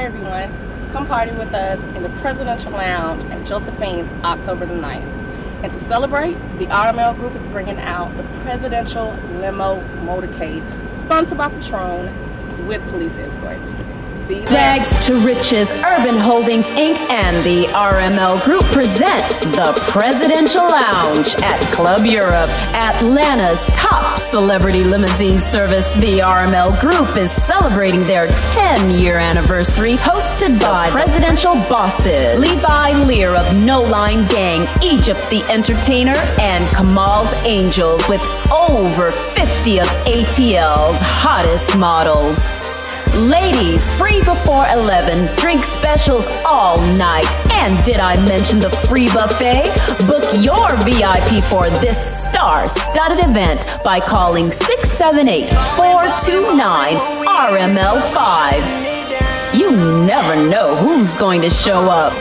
Hi everyone. Come party with us in the Presidential Lounge at Josephine's October the 9th. And to celebrate, the RML Group is bringing out the Presidential Limo Motorcade, sponsored by Patron, with police escorts. Bags to Riches Urban Holdings Inc. and the RML Group present the Presidential Lounge at Club Europe, Atlanta's top celebrity limousine service. The RML Group is celebrating their 10 year anniversary, hosted by Presidential Bosses, Levi Lear of No Line Gang, Egypt the Entertainer, and Kamal's Angels, with over 50 of ATL's hottest models. Ladies, free before 11. Drink specials all night. And did I mention the free buffet? Book your VIP for this star studded event by calling 678 429 RML5. You never know who's going to show up.